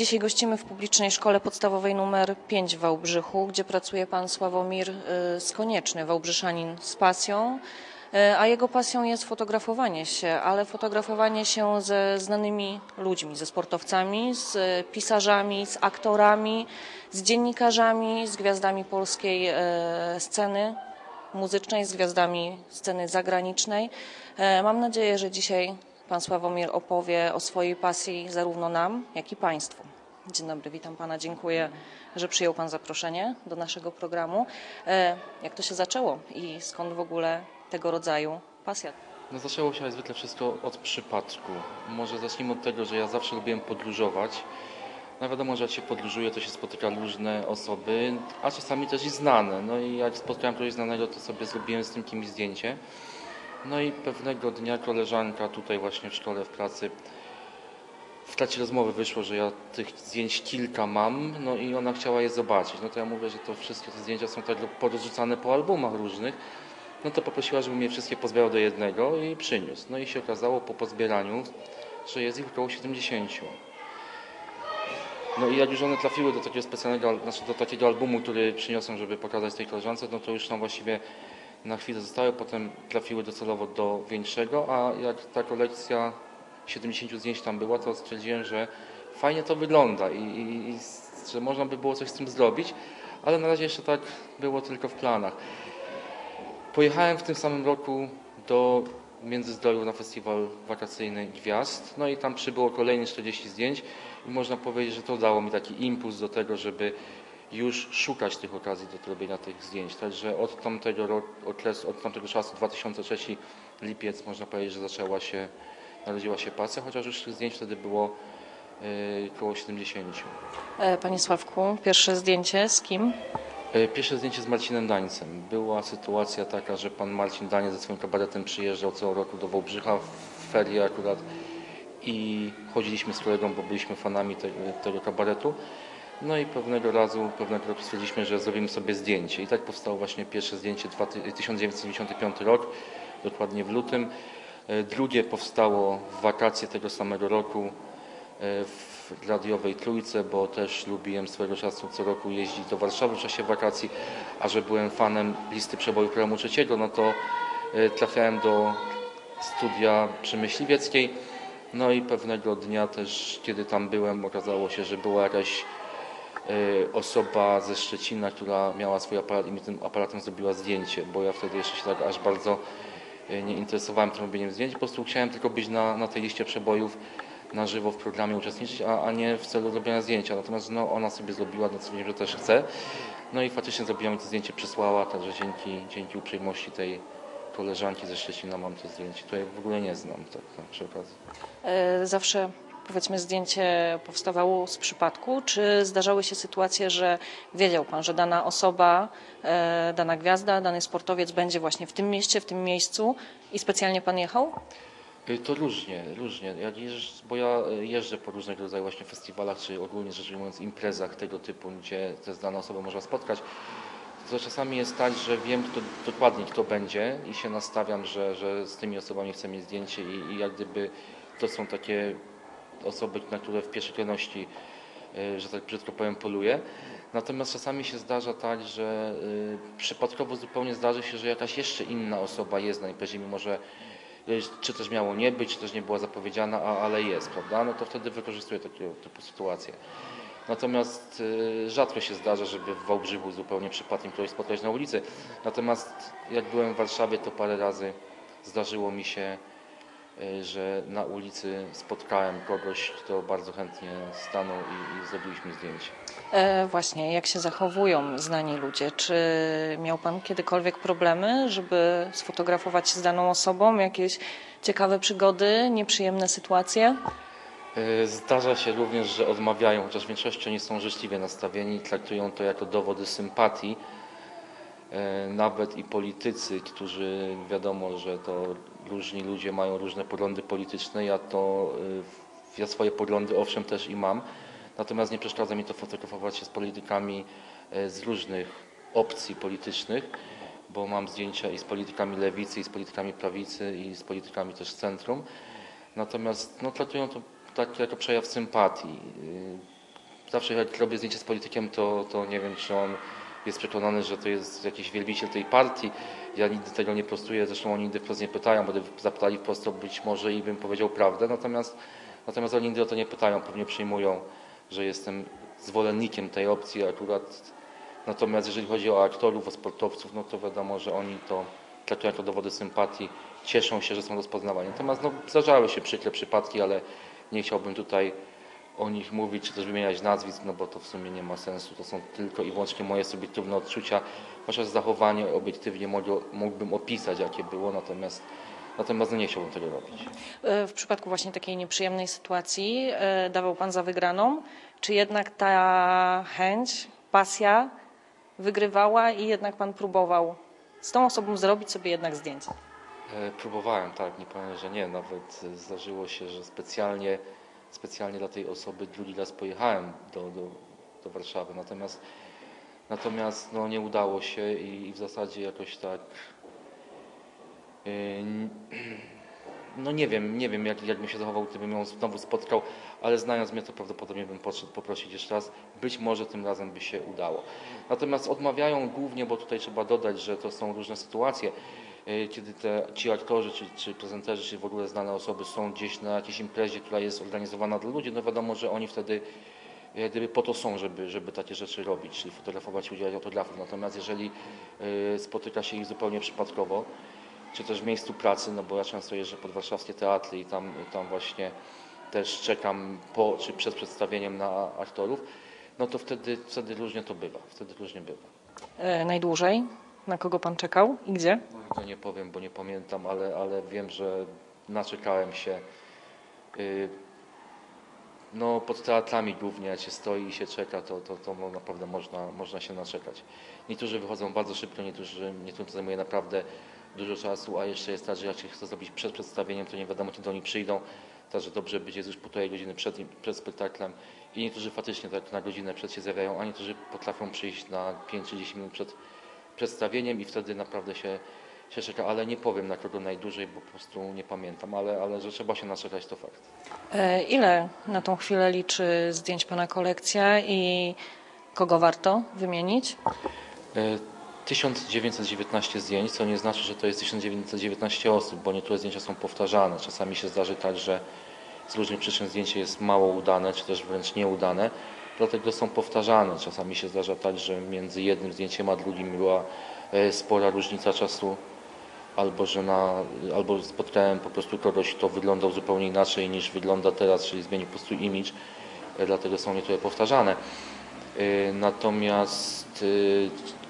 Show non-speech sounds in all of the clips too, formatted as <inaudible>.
Dzisiaj gościmy w publicznej szkole podstawowej numer 5 w Wałbrzychu, gdzie pracuje pan Sławomir y, Skonieczny, wałbrzyszanin z pasją. Y, A jego pasją jest fotografowanie się, ale fotografowanie się ze znanymi ludźmi, ze sportowcami, z y, pisarzami, z aktorami, z dziennikarzami, z gwiazdami polskiej sceny muzycznej, z gwiazdami sceny zagranicznej. Mam nadzieję, że dzisiaj pan Sławomir opowie o swojej pasji zarówno nam, jak i państwu. Dzień dobry, witam pana, dziękuję, że przyjął pan zaproszenie do naszego programu. E, Jak to się zaczęło i skąd w ogóle tego rodzaju pasja? No zaczęło się jak zwykle wszystko od przypadku. Może zacznijmy od tego, że ja zawsze lubiłem podróżować. No wiadomo, że jak się podróżuje, to się spotyka różne osoby, a czasami też i znane. No i jak spotkałem kogoś znanego, to sobie zrobiłem z tym kimś zdjęcie. No i pewnego dnia koleżanka tutaj właśnie w szkole, w pracy, w trakcie rozmowy wyszło, że ja tych zdjęć kilka mam, no i ona chciała je zobaczyć. No to ja mówię, że to wszystkie te zdjęcia są tak porozrzucane po albumach różnych. No to poprosiła, żebym je wszystkie pozbierał do jednego i przyniósł. No i się okazało po pozbieraniu, że jest ich około 70. No i jak już one trafiły do takiego specjalnego, znaczy do takiego albumu, który przyniosłem, żeby pokazać tej koleżance, no to już tam właściwie na chwilę zostały, potem trafiły docelowo do większego, a jak ta kolekcja 70 zdjęć tam była, to stwierdziłem, że fajnie to wygląda i, i, i że można by było coś z tym zrobić, ale na razie jeszcze tak było tylko w planach. Pojechałem w tym samym roku do Międzyzdroju na festiwal wakacyjny Gwiazd, no i tam przybyło kolejne 40 zdjęć i można powiedzieć, że to dało mi taki impuls do tego, żeby już szukać tych okazji do robienia tych zdjęć. Także od tamtego, roku, od tamtego czasu, 2003 lipiec, można powiedzieć, że zaczęła się, narodziła się pasja, chociaż już tych zdjęć wtedy było yy, około 70. E, Panie Sławku, pierwsze zdjęcie z kim? E, Pierwsze zdjęcie z Marcinem Dańcem. Była sytuacja taka, że pan Marcin Daniec ze swoim kabaretem przyjeżdżał co roku do Wałbrzycha w ferie akurat i chodziliśmy z kolegą, bo byliśmy fanami te, tego kabaretu. No i pewnego razu, pewnego roku stwierdziliśmy, że zrobimy sobie zdjęcie. I tak powstało właśnie pierwsze zdjęcie dwa- 1995 rok, dokładnie w lutym. E, Drugie powstało w wakacje tego samego roku e, w radiowej Trójce, bo też lubiłem swojego czasu co roku jeździć do Warszawy w czasie wakacji, a że byłem fanem listy przebojów programu trzeciego, no to e, trafiałem do studia przy Myśliwieckiej. No i pewnego dnia też, kiedy tam byłem, okazało się, że była jakaś osoba ze Szczecina, która miała swój aparat i mi tym aparatem zrobiła zdjęcie, bo ja wtedy jeszcze się tak aż bardzo nie interesowałem tym robieniem zdjęć, po prostu chciałem tylko być na, na tej liście przebojów na żywo w programie uczestniczyć, a, a nie w celu robienia zdjęcia. Natomiast no, ona sobie zrobiła, no co wiem, że też chce. No i faktycznie zrobiła mi to zdjęcie, przysłała, także dzięki, dzięki uprzejmości tej koleżanki ze Szczecina mam to zdjęcie, której w ogóle nie znam, tak, tak przy okazji. E, Zawsze powiedzmy zdjęcie powstawało z przypadku, czy zdarzały się sytuacje, że wiedział pan, że dana osoba, e, dana gwiazda, dany sportowiec będzie właśnie w tym mieście, w tym miejscu i specjalnie pan jechał? Y, To różnie, różnie. Jak jeżdż, bo ja y, jeżdżę po różnego rodzaju właśnie festiwalach, czy ogólnie rzecz ujmując imprezach tego typu, gdzie te znane osoby można spotkać, to czasami jest tak, że wiem kto, dokładnie kto będzie i się nastawiam, że, że z tymi osobami chcę mieć zdjęcie i, i jak gdyby to są takie osoby, na które w pierwszej kolejności, y, że tak brzydko powiem, poluję. Natomiast czasami się zdarza tak, że y, przypadkowo zupełnie zdarzy się, że jakaś jeszcze inna osoba jest na imprezie, mimo że y, czy też miało nie być, czy też nie była zapowiedziana, a, ale jest, prawda? No to wtedy wykorzystuję takiego typu sytuacje. Natomiast rzadko się zdarza, żeby w Wałbrzychu zupełnie przypadkiem kogoś spotkać na ulicy. Natomiast jak byłem w Warszawie, to parę razy zdarzyło mi się, że na ulicy spotkałem kogoś, kto bardzo chętnie stanął i, i zrobiliśmy zdjęcie. E, właśnie, jak się zachowują znani ludzie? Czy miał pan kiedykolwiek problemy, żeby sfotografować się z daną osobą? Jakieś ciekawe przygody, nieprzyjemne sytuacje? Y, Zdarza się również, że odmawiają, chociaż w większości nie są życzliwie nastawieni i traktują to jako dowody sympatii. Y, Nawet i politycy, którzy wiadomo, że to różni ludzie mają różne poglądy polityczne. Ja to y, ja swoje poglądy owszem też i mam. Natomiast nie przeszkadza mi to fotografować się z politykami y, z różnych opcji politycznych, bo mam zdjęcia i z politykami lewicy, i z politykami prawicy, i z politykami też z centrum. Natomiast no, traktują to tak jako przejaw sympatii. Yy, zawsze jak robię zdjęcie z politykiem, to, to nie wiem, czy on jest przekonany, że to jest jakiś wielbiciel tej partii. Ja nigdy tego nie prostuję, zresztą oni nigdy wprost nie pytają, bo gdyby zapytali wprost, to być może i bym powiedział prawdę, natomiast, natomiast oni nigdy o to nie pytają, pewnie przyjmują, że jestem zwolennikiem tej opcji akurat. Natomiast jeżeli chodzi o aktorów, o sportowców, no to wiadomo, że oni to traktują jako dowody sympatii, cieszą się, że są rozpoznawani. Natomiast no, zdarzały się przykre przypadki, ale nie chciałbym tutaj o nich mówić, czy też wymieniać nazwisk, no bo to w sumie nie ma sensu. To są tylko i wyłącznie moje subiektywne odczucia, chociaż zachowanie obiektywnie mógłbym opisać, jakie było, natomiast, natomiast no nie chciałbym tego robić. E, W przypadku właśnie takiej nieprzyjemnej sytuacji e, dawał Pan za wygraną, czy jednak ta chęć, pasja wygrywała i jednak Pan próbował z tą osobą zrobić sobie jednak zdjęcie? E, Próbowałem, tak, nie powiem, że nie. Nawet zdarzyło się, że specjalnie, specjalnie dla tej osoby drugi raz pojechałem do, do, do Warszawy. Natomiast, natomiast no, nie udało się i, i w zasadzie jakoś tak. n- No nie wiem, nie wiem jak, jak bym się zachował, gdybym ją znowu spotkał, ale znając mnie to prawdopodobnie bym podszedł poprosić jeszcze raz. Być może tym razem by się udało. Natomiast odmawiają głównie, bo tutaj trzeba dodać, że to są różne sytuacje, kiedy te, ci aktorzy, czy, czy prezenterzy, czy w ogóle znane osoby są gdzieś na jakiejś imprezie, która jest organizowana dla ludzi, no wiadomo, że oni wtedy jak gdyby po to są, żeby, żeby takie rzeczy robić, czyli fotografować, udzielać autografów. Natomiast jeżeli e, spotyka się ich zupełnie przypadkowo, czy też w miejscu pracy, no bo ja często jeżdżę pod warszawskie teatry i tam, tam właśnie też czekam po czy przed przedstawieniem na aktorów, no to wtedy, wtedy różnie to bywa, wtedy różnie bywa. E, Najdłużej? Na kogo Pan czekał i gdzie? To nie powiem, bo nie pamiętam, ale, ale wiem, że naczekałem się. y, No, pod teatrami głównie, jak się stoi i się czeka, to, to, to no, naprawdę można, można się naczekać. Niektórzy wychodzą bardzo szybko, niektórzy, niektórym to zajmuje naprawdę dużo czasu, a jeszcze jest tak, że jak się chce zrobić przed przedstawieniem, to nie wiadomo, kiedy oni przyjdą. Także dobrze być jest już półtorej godziny przed, przed spektaklem. I niektórzy faktycznie tak na godzinę przed się zjawiają, a niektórzy potrafią przyjść na 5 czy 10 minut przed przedstawieniem i wtedy naprawdę się, się czeka. Ale nie powiem na kogo najdłużej, bo po prostu nie pamiętam, ale, ale że trzeba się naczekać, to fakt. E, Ile na tą chwilę liczy zdjęć Pana kolekcja i kogo warto wymienić? E, 1919 zdjęć, co nie znaczy, że to jest 1919 osób, bo niektóre zdjęcia są powtarzane. Czasami się zdarzy tak, że z różnych przyczyn zdjęcie jest mało udane, czy też wręcz nieudane, dlatego są powtarzane. Czasami się zdarza tak, że między jednym zdjęciem a drugim była e, spora różnica czasu, albo że na, albo spotkałem po prostu kogoś, kto wyglądał zupełnie inaczej niż wygląda teraz, czyli zmienił po prostu image, e, dlatego są niektóre powtarzane. Y, Natomiast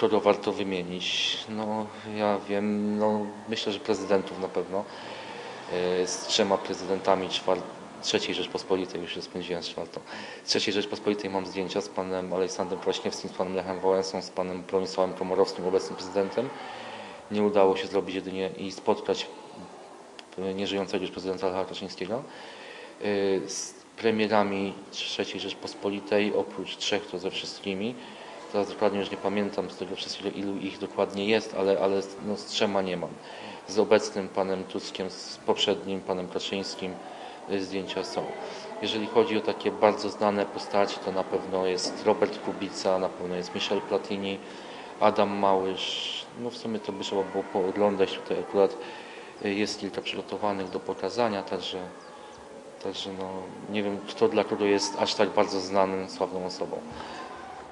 kogo warto wymienić? No ja wiem, no myślę, że prezydentów na pewno. Z trzema prezydentami czwar- trzeciej Rzeczpospolitej, już się spędziłem z czwartą. Trzeciej Rzeczpospolitej mam zdjęcia z panem Aleksandrem Kwaśniewskim, z panem Lechem Wałęsą, z panem Bronisławem Komorowskim, obecnym prezydentem. Nie udało się zrobić jedynie i spotkać nieżyjącego już prezydenta Lecha Kaczyńskiego. Y, z premierami III Rzeczpospolitej, oprócz trzech to ze wszystkimi. Teraz dokładnie już nie pamiętam z tego wszystkiego, ilu ich dokładnie jest, ale, ale no, z trzema nie mam. Z obecnym panem Tuskiem, z poprzednim panem Kaczyńskim zdjęcia są. Jeżeli chodzi o takie bardzo znane postaci, to na pewno jest Robert Kubica, na pewno jest Michel Platini, Adam Małysz. No w sumie to by trzeba było pooglądać. Tutaj akurat y, jest kilka przygotowanych do pokazania, także Także no, nie wiem, kto dla kogo jest aż tak bardzo znanym, sławną osobą.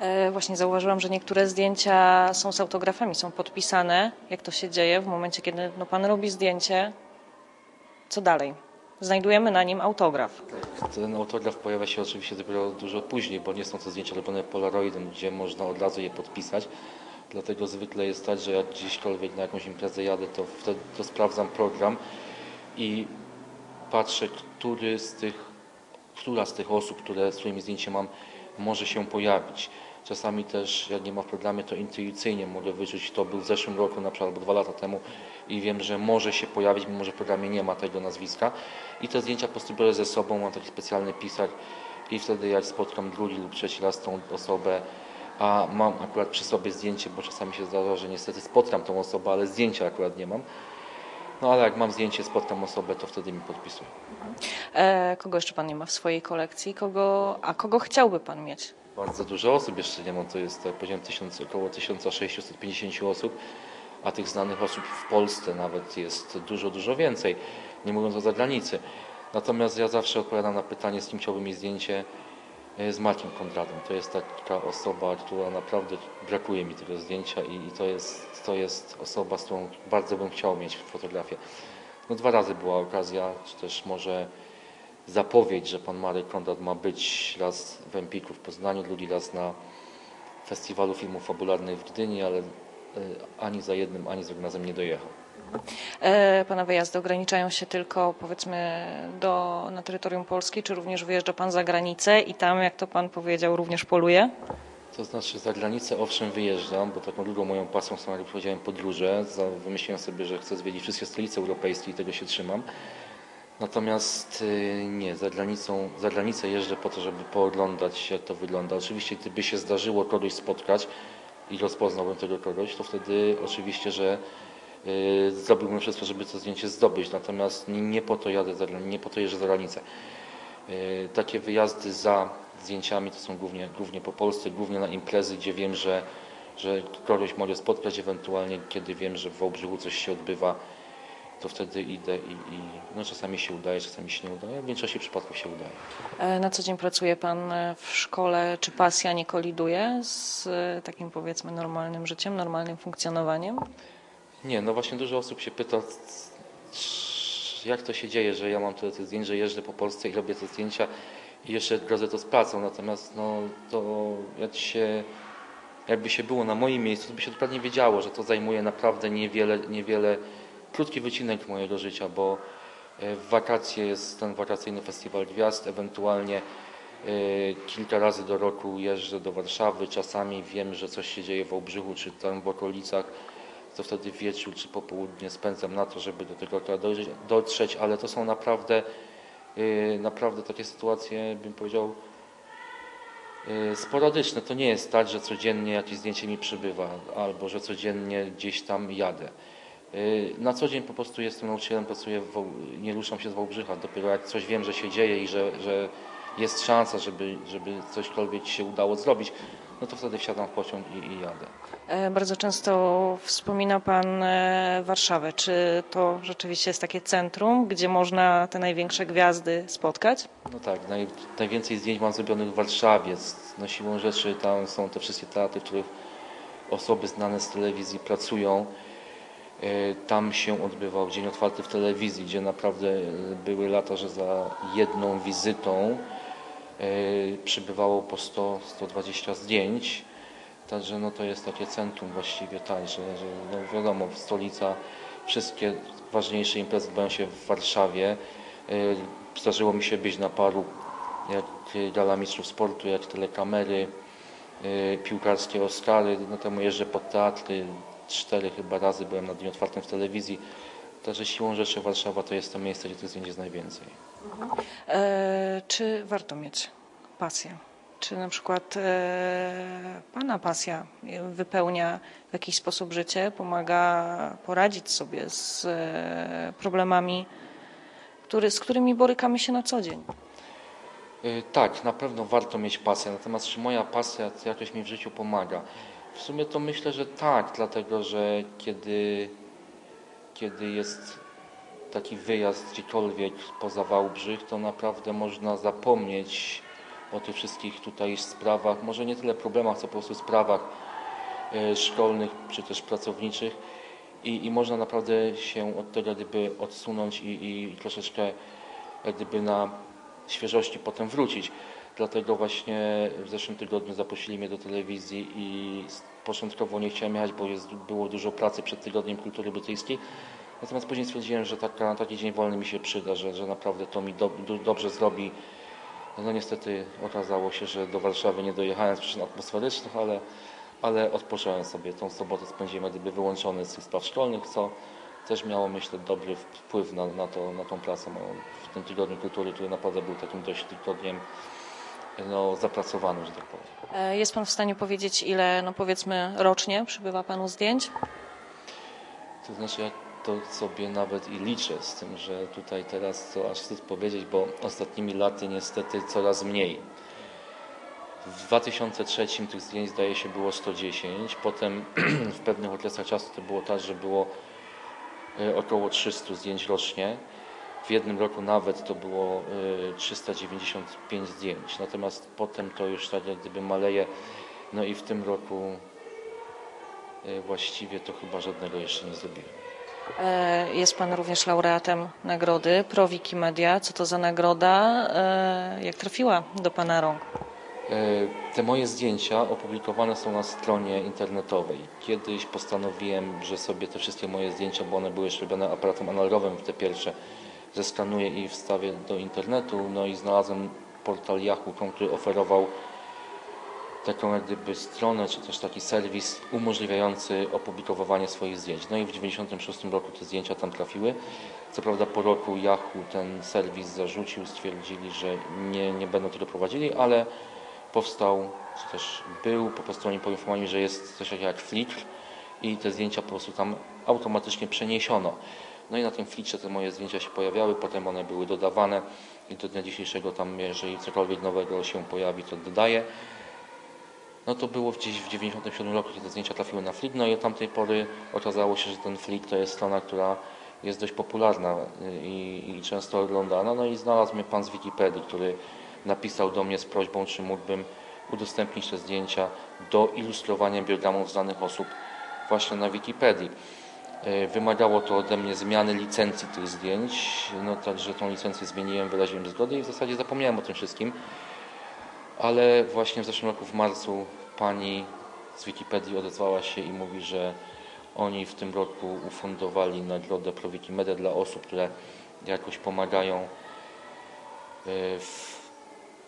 E, Właśnie zauważyłam, że niektóre zdjęcia są z autografami, są podpisane. Jak to się dzieje w momencie, kiedy no, Pan robi zdjęcie? Co dalej? Znajdujemy na nim autograf. Ten autograf pojawia się oczywiście dopiero dużo później, bo nie są to zdjęcia robione polaroidem, gdzie można od razu je podpisać. Dlatego zwykle jest tak, że jak gdzieśkolwiek na jakąś imprezę jadę, to wtedy to sprawdzam program i patrzę, który z tych, która z tych osób, które, z którymi zdjęcie mam, może się pojawić. Czasami też, jak nie ma w programie, to intuicyjnie mogę wyczuć, to był w zeszłym roku, na przykład albo dwa lata temu i wiem, że może się pojawić, mimo że w programie nie ma tego nazwiska. I te zdjęcia po prostu biorę ze sobą, mam taki specjalny pisar i wtedy jak spotkam drugi lub trzeci raz tą osobę, a mam akurat przy sobie zdjęcie, bo czasami się zdarza, że niestety spotkam tą osobę, ale zdjęcia akurat nie mam, No ale jak mam zdjęcie, spotkam osobę, to wtedy mi podpisuję. E, kogo jeszcze pan nie ma w swojej kolekcji? Kogo, a kogo chciałby pan mieć? Bardzo dużo osób jeszcze nie mam, to jest, jak powiedziałem, tysiąc, około 1650 osób, a tych znanych osób w Polsce nawet jest dużo, dużo więcej, nie mówiąc o zagranicy. Natomiast ja zawsze odpowiadam na pytanie, z kim chciałbym mieć zdjęcie e, z Markiem Kondradem. To jest taka osoba, która naprawdę brakuje mi tego zdjęcia i, i to, jest, to jest osoba, z którą bardzo bym chciał mieć fotografię. No dwa razy była okazja, czy też może zapowiedź, że pan Marek Konrad ma być raz w Empiku w Poznaniu, drugi raz na Festiwalu Filmów Fabularnych w Gdyni, ale e, ani za jednym, ani za drugim razem nie dojechał. E, pana wyjazdy ograniczają się tylko powiedzmy do, na terytorium Polski, czy również wyjeżdża pan za granicę i tam, jak to pan powiedział, również poluje? To znaczy za granicę owszem wyjeżdżam, bo taką drugą moją pasją są, jak powiedziałem, podróże. Wymyśliłem sobie, że chcę zwiedzić wszystkie stolice europejskie i tego się trzymam. Natomiast y, nie, za granicą, za granicę jeżdżę po to, żeby pooglądać jak to wygląda. Oczywiście gdyby się zdarzyło kogoś spotkać i rozpoznałbym tego kogoś, to wtedy oczywiście, że y, zrobiłbym wszystko, żeby to zdjęcie zdobyć. Natomiast nie, nie po to jadę, za, nie po to jeżdżę za granicę. Y, Takie wyjazdy za zdjęciami to są głównie, głównie po Polsce, głównie na imprezy, gdzie wiem, że, że kogoś mogę spotkać, ewentualnie kiedy wiem, że w Wałbrzychu coś się odbywa, to wtedy idę i, i no, czasami się udaje, czasami się nie udaje, w większości przypadków się udaje. E, Na co dzień pracuje pan e, w szkole? Czy pasja nie koliduje z e, takim powiedzmy normalnym życiem, normalnym funkcjonowaniem? Nie, no właśnie dużo osób się pyta, jak to się dzieje, że ja mam tyle tych zdjęć, że jeżdżę po Polsce i robię te zdjęcia i jeszcze grodzę to z pracą, natomiast no to jak się, jakby się było na moim miejscu, to by się dokładnie wiedziało, że to zajmuje naprawdę niewiele, niewiele, krótki wycinek mojego życia, bo e, w wakacje jest ten wakacyjny festiwal gwiazd, ewentualnie e, kilka razy do roku jeżdżę do Warszawy, czasami wiem, że coś się dzieje w Wałbrzychu czy tam w okolicach, to wtedy wieczór czy popołudnie spędzam na to, żeby do tego dotrzeć, ale to są naprawdę, yy, naprawdę takie sytuacje, bym powiedział, sporadyczne. To nie jest tak, że codziennie jakieś zdjęcie mi przybywa, albo że codziennie gdzieś tam jadę. Yy, Na co dzień po prostu jestem nauczycielem, pracuję, w, nie ruszam się z Wałbrzycha. Dopiero jak coś wiem, że się dzieje i że, że jest szansa, żeby, żeby cośkolwiek się udało zrobić, no to wtedy wsiadam w pociąg i, i jadę. E, Bardzo często wspomina Pan e, Warszawę. Czy to rzeczywiście jest takie centrum, gdzie można te największe gwiazdy spotkać? No tak, naj, najwięcej zdjęć mam zrobionych w Warszawie. No siłą rzeczy tam są te wszystkie teatry, w których osoby znane z telewizji pracują. E, Tam się odbywał Dzień Otwarty w telewizji, gdzie naprawdę e, były lata, że za jedną wizytą e, przybywało po 100-120 zdjęć. Także no to jest takie centrum właściwie że no wiadomo, stolica, wszystkie ważniejsze imprezy odbywają się w Warszawie. Zdarzyło mi się być na paru, jak Gala Mistrzów Sportu, jak telekamery, piłkarskie Oscary. No temu jeżdżę pod teatry, cztery chyba razy byłem na dniu otwartym w telewizji. Także siłą rzeczy Warszawa to jest to miejsce, gdzie tych zdjęć jest najwięcej. E, Czy warto mieć pasję? Czy na przykład e, Pana pasja wypełnia w jakiś sposób życie, pomaga poradzić sobie z e, problemami, który, z którymi borykamy się na co dzień? Y, Tak, na pewno warto mieć pasję, natomiast czy moja pasja jakoś mi w życiu pomaga? W sumie to myślę, że tak, dlatego że kiedy, kiedy jest taki wyjazd gdziekolwiek poza Wałbrzych, to naprawdę można zapomnieć o tych wszystkich tutaj sprawach, może nie tyle problemach, co po prostu sprawach e, szkolnych czy też pracowniczych i, i można naprawdę się od tego gdyby odsunąć i, i troszeczkę jak gdyby na świeżości potem wrócić. Dlatego właśnie w zeszłym tygodniu zaprosili mnie do telewizji i początkowo nie chciałem jechać, bo jest, było dużo pracy przed Tygodniem Kultury Brytyjskiej. Natomiast później stwierdziłem, że taka, taki dzień wolny mi się przyda, że, że naprawdę to mi do, do, dobrze zrobi. No niestety okazało się, że do Warszawy nie dojechałem z przyczyn atmosferycznych, ale, ale odpocząłem sobie. Tą sobotę spędziłem gdyby wyłączony z tych spraw szkolnych, co też miało myślę dobry wpływ na, na, to, na tą pracę w tym tygodniu kultury, który naprawdę był takim dość tygodniem no, zapracowanym, że tak powiem. E, Jest Pan w stanie powiedzieć, ile, no powiedzmy, rocznie przybywa Panu zdjęć? To znaczy, jak to sobie nawet i liczę z tym, że tutaj teraz to aż wstyd powiedzieć, bo ostatnimi laty niestety coraz mniej. W 2003 tych zdjęć zdaje się było 110, potem <clears throat> w pewnych okresach czasu to było tak, że było e, około 300 zdjęć rocznie. W jednym roku nawet to było e, 395 zdjęć, natomiast potem to już tak jak gdyby maleje. No i w tym roku e, właściwie to chyba żadnego jeszcze nie zrobiłem. E, Jest pan również laureatem nagrody Pro Wikimedia. Co to za nagroda? E, Jak trafiła do pana rąk? E, Te moje zdjęcia opublikowane są na stronie internetowej. Kiedyś postanowiłem, że sobie te wszystkie moje zdjęcia, bo one były jeszcze robione aparatem analogowym, te pierwsze, zeskanuję i wstawię do internetu. No i znalazłem portal Yahoo, który oferował taką jak gdyby stronę, czy też taki serwis umożliwiający opublikowanie swoich zdjęć. No i w 1996 roku te zdjęcia tam trafiły. Co prawda po roku Yahoo ten serwis zarzucił, stwierdzili, że nie, nie będą tego prowadzili, ale powstał, czy też był, po prostu oni poinformowali, że jest coś takiego jak Flickr i te zdjęcia po prostu tam automatycznie przeniesiono. No i na tym Flickrze te moje zdjęcia się pojawiały, potem one były dodawane i do dnia dzisiejszego tam, jeżeli cokolwiek nowego się pojawi, to dodaję. No to było gdzieś w 97 roku, kiedy te zdjęcia trafiły na Flick, no i od tamtej pory okazało się, że ten Flick to jest strona, która jest dość popularna i, i często oglądana. No i znalazł mnie pan z Wikipedii, który napisał do mnie z prośbą, czy mógłbym udostępnić te zdjęcia do ilustrowania biogramów znanych osób właśnie na Wikipedii. E, Wymagało to ode mnie zmiany licencji tych zdjęć, no także tą licencję zmieniłem, wyraziłem zgodę i w zasadzie zapomniałem o tym wszystkim. Ale właśnie w zeszłym roku w marcu pani z Wikipedii odezwała się i mówi, że oni w tym roku ufundowali nagrodę Pro Wikimedia dla osób, które jakoś pomagają e, w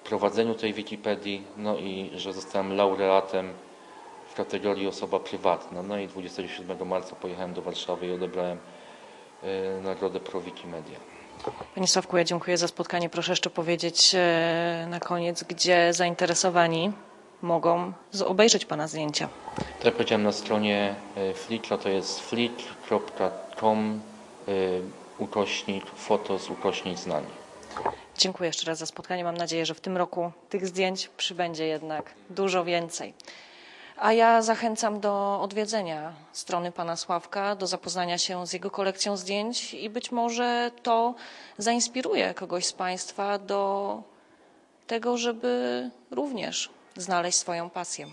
prowadzeniu tej Wikipedii, no i że zostałem laureatem kategorii osoba prywatna. No i 27 marca pojechałem do Warszawy i odebrałem e, nagrodę Pro Wikimedia. Panie Sławku, ja dziękuję za spotkanie. Proszę jeszcze powiedzieć e, na koniec, gdzie zainteresowani mogą z- obejrzeć pana zdjęcia. Tak jak powiedziałem na stronie e, Flickra to jest flickr.com e, ukośnik fotos ukośnik znani. Dziękuję jeszcze raz za spotkanie. Mam nadzieję, że w tym roku tych zdjęć przybędzie jednak dużo więcej. A ja zachęcam do odwiedzenia strony pana Sławka, do zapoznania się z jego kolekcją zdjęć i być może to zainspiruje kogoś z państwa do tego, żeby również znaleźć swoją pasję.